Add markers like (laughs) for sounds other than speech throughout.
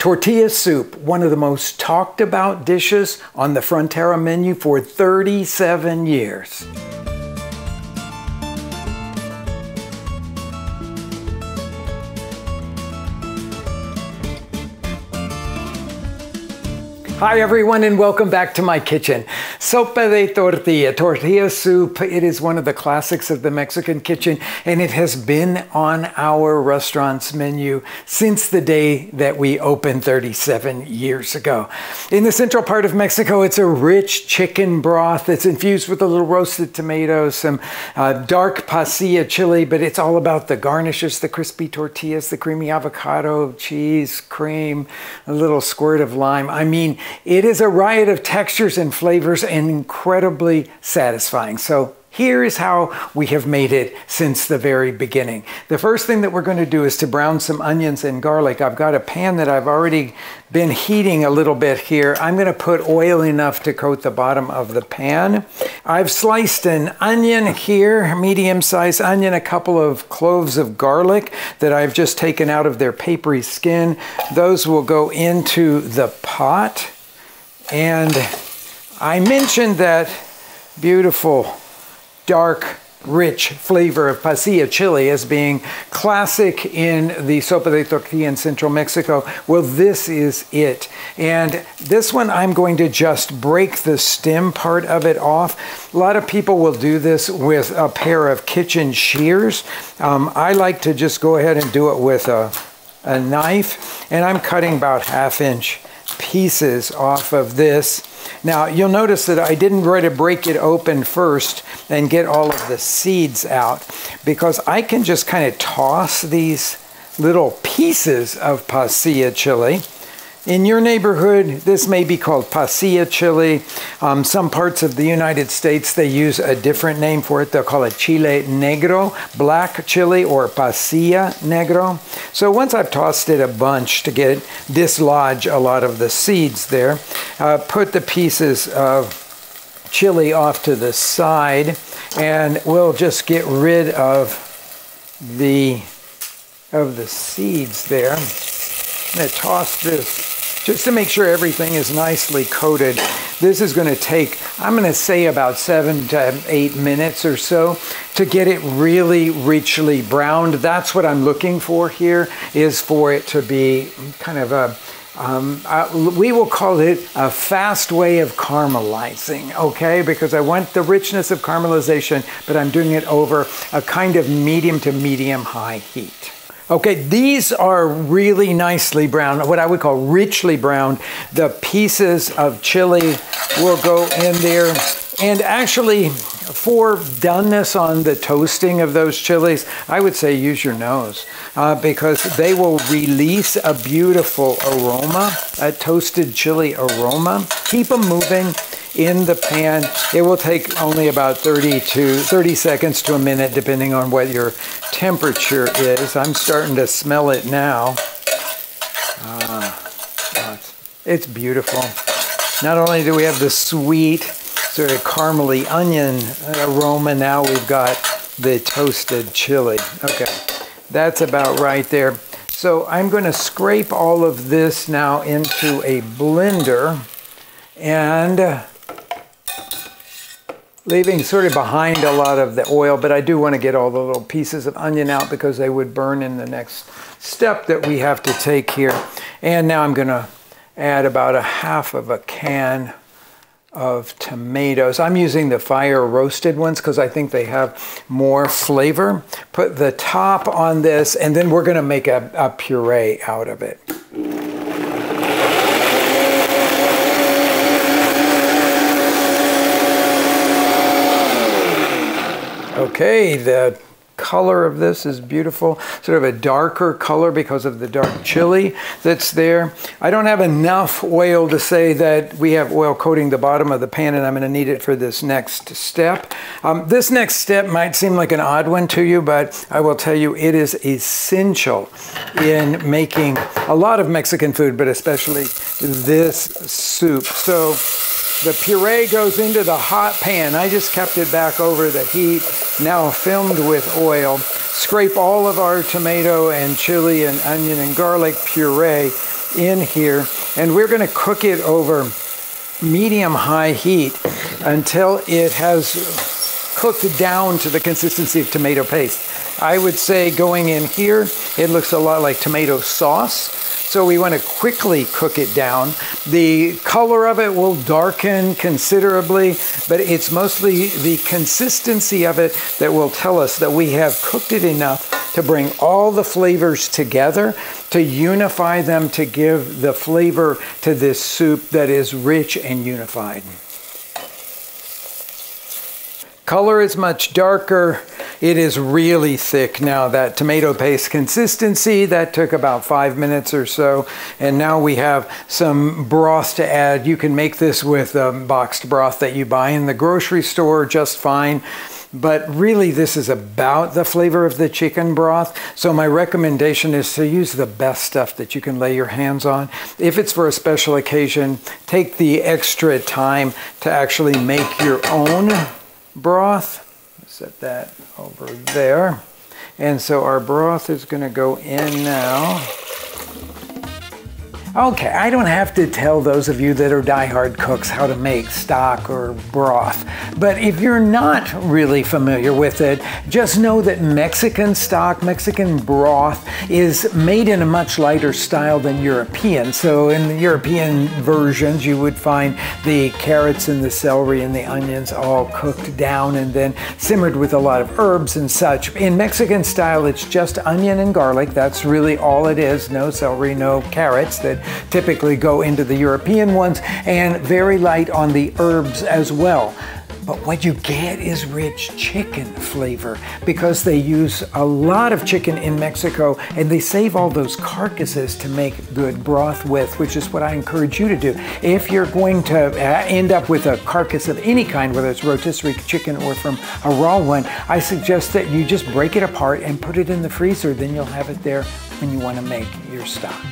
Tortilla soup, one of the most talked about dishes on the Frontera menu for 37 years. Hi everyone and welcome back to my kitchen. Sopa de tortilla, tortilla soup. It is one of the classics of the Mexican kitchen and it has been on our restaurant's menu since the day that we opened 37 years ago. In the central part of Mexico, it's a rich chicken broth that's infused with a little roasted tomatoes, some uh, dark pasilla chili, but it's all about the garnishes, the crispy tortillas, the creamy avocado, cheese, cream, a little squirt of lime. I mean, it is a riot of textures and flavors and incredibly satisfying. So here is how we have made it since the very beginning. The first thing that we're going to do is to brown some onions and garlic. I've got a pan that I've already been heating a little bit here. I'm going to put oil enough to coat the bottom of the pan. I've sliced an onion here, medium-sized onion, a couple of cloves of garlic that I've just taken out of their papery skin. Those will go into the pot. And I mentioned that beautiful, dark, rich flavor of pasilla chili as being classic in the sopa de tortilla in central Mexico. Well, this is it. And this one, I'm going to just break the stem part of it off. A lot of people will do this with a pair of kitchen shears. Um, I like to just go ahead and do it with a, a knife. And I'm cutting about half inch pieces off of this. Now you'll notice that I didn't try to break it open first and get all of the seeds out because I can just kind of toss these little pieces of pasilla chili in your neighborhood, this may be called pasilla chili. Um, some parts of the United States, they use a different name for it. They'll call it chile negro, black chili, or pasilla negro. So once I've tossed it a bunch to get dislodge a lot of the seeds there, uh, put the pieces of chili off to the side, and we'll just get rid of the of the seeds there. I'm going to toss this just to make sure everything is nicely coated. This is going to take, I'm going to say about seven to eight minutes or so to get it really richly browned. That's what I'm looking for here is for it to be kind of a, um, we will call it a fast way of caramelizing, okay? Because I want the richness of caramelization, but I'm doing it over a kind of medium to medium high heat. Okay, these are really nicely browned, what I would call richly browned. The pieces of chili will go in there. And actually, for doneness on the toasting of those chilies, I would say use your nose uh, because they will release a beautiful aroma, a toasted chili aroma. Keep them moving in the pan. It will take only about 30 to 30 seconds to a minute, depending on what your temperature is. I'm starting to smell it now. Uh, it's, beautiful. Not only do we have the sweet, sort of caramely onion aroma, now we've got the toasted chili. Okay, that's about right there. So I'm going to scrape all of this now into a blender and leaving sort of behind a lot of the oil, but I do want to get all the little pieces of onion out because they would burn in the next step that we have to take here. And now I'm going to add about a half of a can of tomatoes. I'm using the fire roasted ones because I think they have more flavor. Put the top on this and then we're going to make a, a puree out of it. Okay, the color of this is beautiful. Sort of a darker color because of the dark chili that's there. I don't have enough oil to say that we have oil coating the bottom of the pan and I'm going to need it for this next step. Um, this next step might seem like an odd one to you, but I will tell you it is essential in making a lot of Mexican food, but especially this soup. So the puree goes into the hot pan. I just kept it back over the heat, now filmed with oil. Scrape all of our tomato and chili and onion and garlic puree in here and we're going to cook it over medium high heat until it has cooked down to the consistency of tomato paste. I would say going in here, it looks a lot like tomato sauce. So we want to quickly cook it down. The color of it will darken considerably, but it's mostly the consistency of it that will tell us that we have cooked it enough to bring all the flavors together, to unify them, to give the flavor to this soup that is rich and unified. Color is much darker. It is really thick now. That tomato paste consistency, that took about five minutes or so. And now we have some broth to add. You can make this with um, boxed broth that you buy in the grocery store just fine. But really, this is about the flavor of the chicken broth. So my recommendation is to use the best stuff that you can lay your hands on. If it's for a special occasion, take the extra time to actually make your own broth. Set that over there. And so our broth is going to go in now. Okay, I don't have to tell those of you that are die-hard cooks how to make stock or broth, but if you're not really familiar with it, just know that Mexican stock, Mexican broth, is made in a much lighter style than European. So in the European versions, you would find the carrots and the celery and the onions all cooked down and then simmered with a lot of herbs and such. In Mexican style, it's just onion and garlic. That's really all it is. No celery, no carrots. That typically go into the European ones, and very light on the herbs as well. But what you get is rich chicken flavor because they use a lot of chicken in Mexico and they save all those carcasses to make good broth with, which is what I encourage you to do. If you're going to uh, end up with a carcass of any kind, whether it's rotisserie chicken or from a raw one, I suggest that you just break it apart and put it in the freezer. Then you'll have it there when you want to make your stock.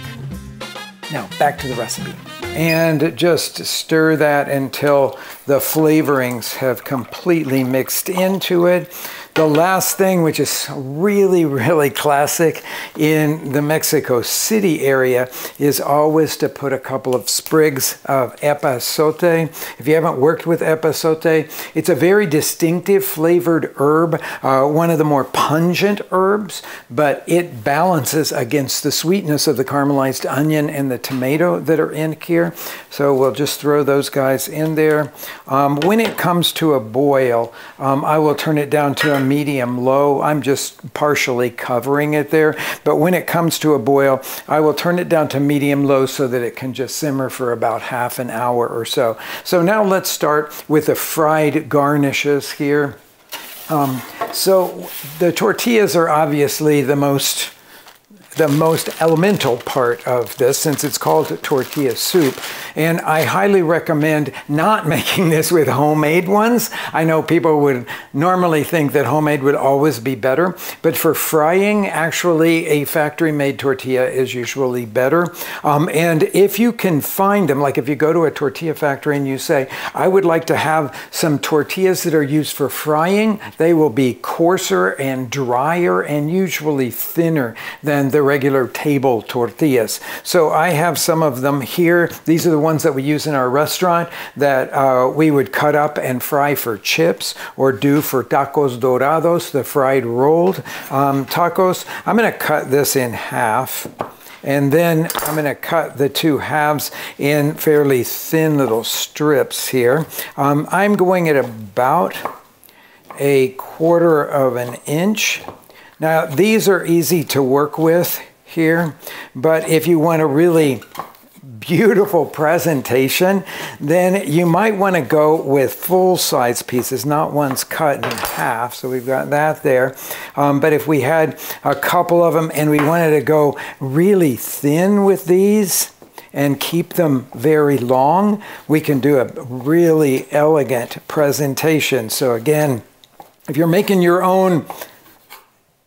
Now, back to the recipe. And just stir that until the flavorings have completely mixed into it. The last thing, which is really, really classic in the Mexico City area, is always to put a couple of sprigs of epazote. If you haven't worked with epazote, it's a very distinctive flavored herb, uh, one of the more pungent herbs, but it balances against the sweetness of the caramelized onion and the tomato that are in here. So we'll just throw those guys in there. Um, when it comes to a boil, um, I will turn it down to a medium low. I'm just partially covering it there. But when it comes to a boil, I will turn it down to medium low so that it can just simmer for about half an hour or so. So now let's start with the fried garnishes here. Um, so the tortillas are obviously the most the most elemental part of this since it's called tortilla soup. And I highly recommend not (laughs) making this with homemade ones. I know people would normally think that homemade would always be better, but for frying, actually a factory made tortilla is usually better. Um, and if you can find them, like if you go to a tortilla factory and you say, I would like to have some tortillas that are used for frying, they will be coarser and drier and usually thinner than the regular table tortillas. So I have some of them here. These are the ones that we use in our restaurant that uh, we would cut up and fry for chips or do for tacos dorados, the fried rolled um, tacos. I'm going to cut this in half. And then I'm going to cut the two halves in fairly thin little strips here. Um, I'm going at about a quarter of an inch now, these are easy to work with here, but if you want a really beautiful presentation, then you might want to go with full-size pieces, not ones cut in half. So we've got that there. Um, but if we had a couple of them and we wanted to go really thin with these, and keep them very long, we can do a really elegant presentation. So again, if you're making your own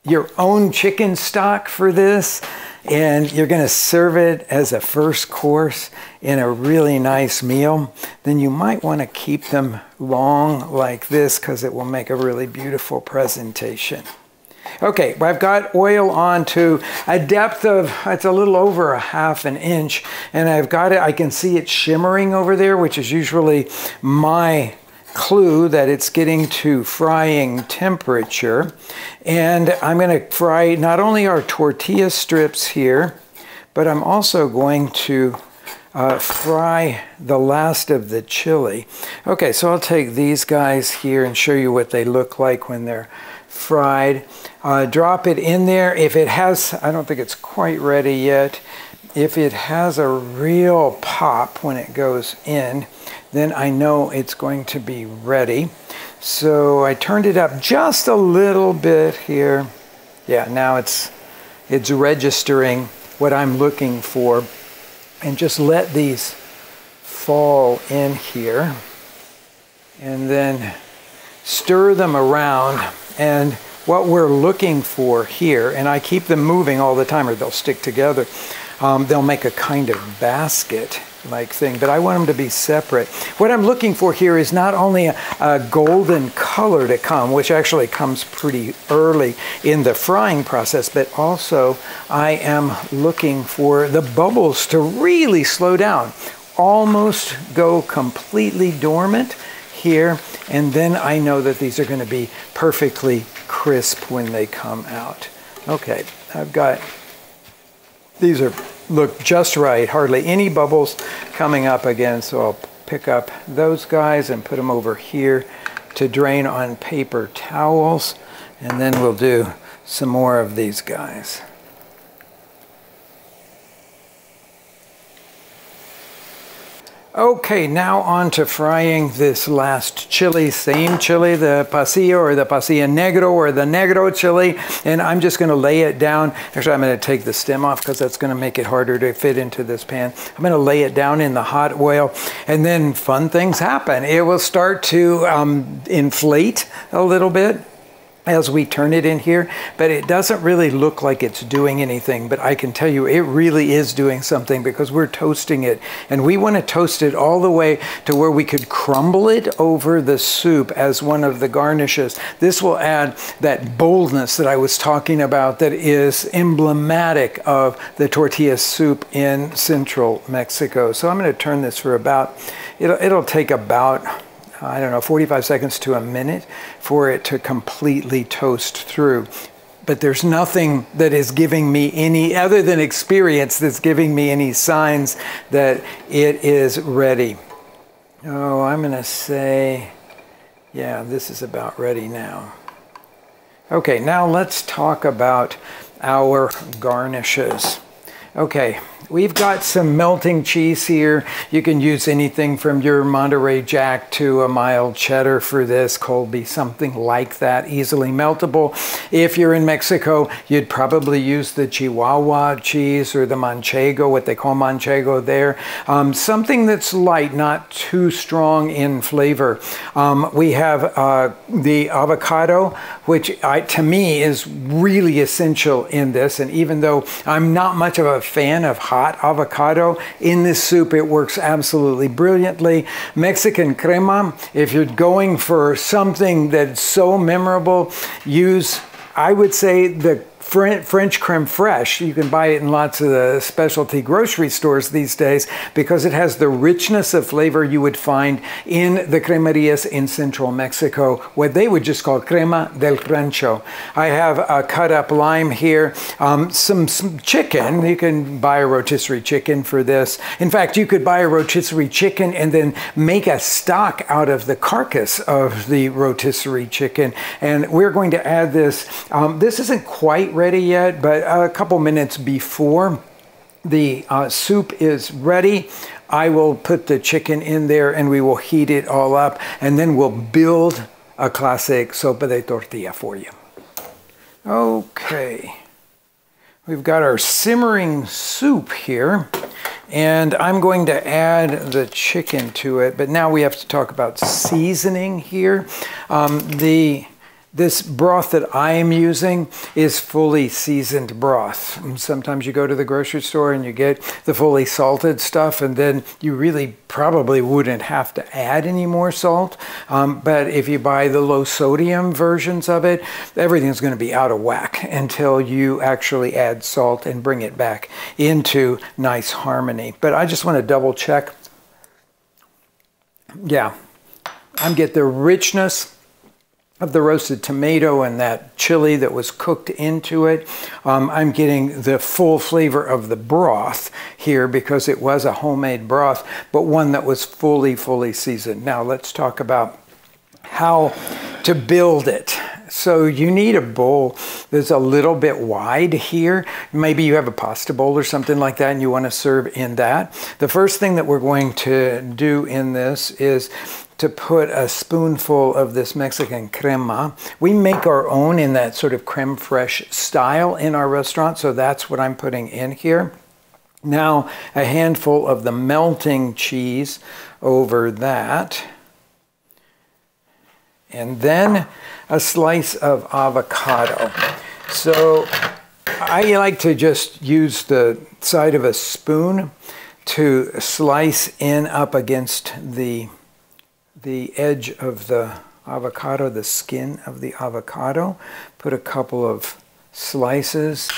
your own chicken stock for this and you're going to serve it as a first course in a really nice meal, then you might want to keep them long like this because it will make a really beautiful presentation. Okay, I've got oil on to a depth of, it's a little over a half an inch, and I've got it, I can see it shimmering over there, which is usually my clue that it's getting to frying temperature. And I'm going to fry not only our tortilla strips here, but I'm also going to uh, fry the last of the chili. Okay, so I'll take these guys here and show you what they look like when they're fried. Uh, drop it in there. If it has, I don't think it's quite ready yet. If it has a real pop when it goes in, then I know it's going to be ready. So I turned it up just a little bit here. Yeah, now it's, it's registering what I'm looking for. And just let these fall in here. And then stir them around. And what we're looking for here, and I keep them moving all the time or they'll stick together, um, they'll make a kind of basket like thing, but I want them to be separate. What I'm looking for here is not only a, a, golden color to come, which actually comes pretty early in the frying process, but also I am looking for the bubbles to really slow down, almost go completely dormant here, and then I know that these are going to be perfectly crisp when they come out. Okay, I've got, these are look just right, hardly any bubbles coming up again, so I'll pick up those guys and put them over here to drain on paper towels, and then we'll do some more of these guys. Okay, now on to frying this last chili, same chili, the pasilla or the pasilla negro or the negro chili. And I'm just gonna lay it down. Actually, I'm gonna take the stem off because that's gonna make it harder to fit into this pan. I'm gonna lay it down in the hot oil and then fun things happen. It will start to um, inflate a little bit as we turn it in here, but it doesn't really look like it's doing anything. But I can tell you it really is doing something because we're toasting it. And we want to toast it all the way to where we could crumble it over the soup as one of the garnishes. This will add that boldness that I was talking about that is emblematic of the tortilla soup in central Mexico. So I'm going to turn this for about, it'll, it'll take about I don't know, 45 seconds to a minute for it to completely toast through. But there's nothing that is giving me any, other than experience, that's giving me any signs that it is ready. Oh, I'm going to say, yeah, this is about ready now. Okay, now let's talk about our garnishes. Okay, We've got some melting cheese here. You can use anything from your Monterey Jack to a mild cheddar for this. Colby, something like that, easily meltable. If you're in Mexico, you'd probably use the Chihuahua cheese or the Manchego, what they call Manchego there. Um, something that's light, not too strong in flavor. Um, we have uh, the avocado, which I, to me is really essential in this. And even though I'm not much of a fan of hot avocado in this soup. It works absolutely brilliantly. Mexican crema, if you're going for something that's so memorable, use, I would say, the French creme fraiche. You can buy it in lots of the specialty grocery stores these days because it has the richness of flavor you would find in the cremerias in central Mexico, what they would just call crema del rancho. I have a cut up lime here, um, some, some chicken. You can buy a rotisserie chicken for this. In fact, you could buy a rotisserie chicken and then make a stock out of the carcass of the rotisserie chicken. And we're going to add this. Um, this isn't quite ready yet, but a couple minutes before the uh, soup is ready, I will put the chicken in there and we will heat it all up and then we'll build a classic sopa de tortilla for you. Okay, we've got our simmering soup here and I'm going to add the chicken to it, but now we have to talk about seasoning here. Um, the this broth that I am using is fully seasoned broth. Sometimes you go to the grocery store and you get the fully salted stuff, and then you really probably wouldn't have to add any more salt. Um, but if you buy the low sodium versions of it, everything's going to be out of whack until you actually add salt and bring it back into nice harmony. But I just want to double check. Yeah, I'm get the richness of the roasted tomato and that chili that was cooked into it. Um, I'm getting the full flavor of the broth here because it was a homemade broth, but one that was fully, fully seasoned. Now let's talk about how to build it. So you need a bowl that's a little bit wide here. Maybe you have a pasta bowl or something like that and you want to serve in that. The first thing that we're going to do in this is to put a spoonful of this Mexican crema. We make our own in that sort of creme fraiche style in our restaurant, so that's what I'm putting in here. Now, a handful of the melting cheese over that. And then a slice of avocado. So I like to just use the side of a spoon to slice in up against the the edge of the avocado, the skin of the avocado. Put a couple of slices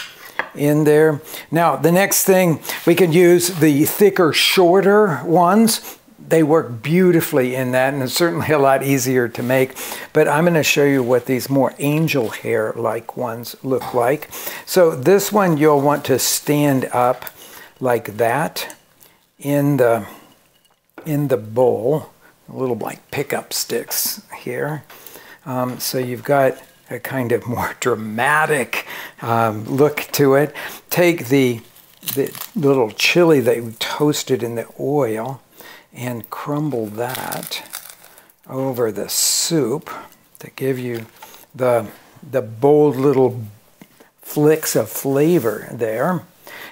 in there. Now, the next thing, we can use the thicker, shorter ones. They work beautifully in that, and it's certainly a lot easier to make. But I'm going to show you what these more angel hair-like ones look like. So this one you'll want to stand up like that in the, in the bowl little like pickup sticks here. Um, so you've got a kind of more (laughs) dramatic um, look to it. Take the, the little chili that you toasted in the oil and crumble that over the soup to give you the, the bold little flicks of flavor there.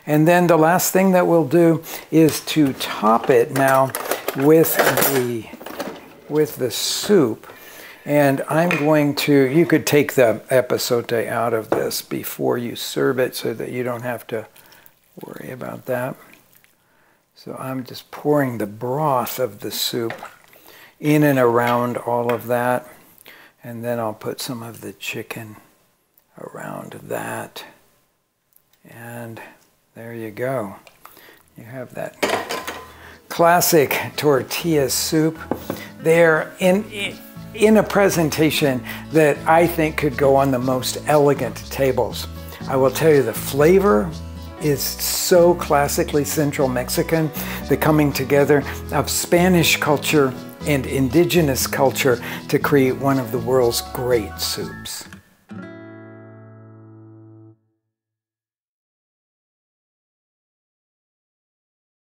And then the last thing that we'll do is to top it now with the with the soup. And I'm going to, you could take the epazote out of this before you serve it so that you don't have to worry about that. So I'm just pouring the broth of the soup in and around all of that. And then I'll put some of the chicken around that. And there you go. You have that classic tortilla soup there in, in a presentation that I think could go on the most elegant tables. I will tell you the flavor is so classically Central Mexican, the coming together of Spanish culture and indigenous culture to create one of the world's great soups.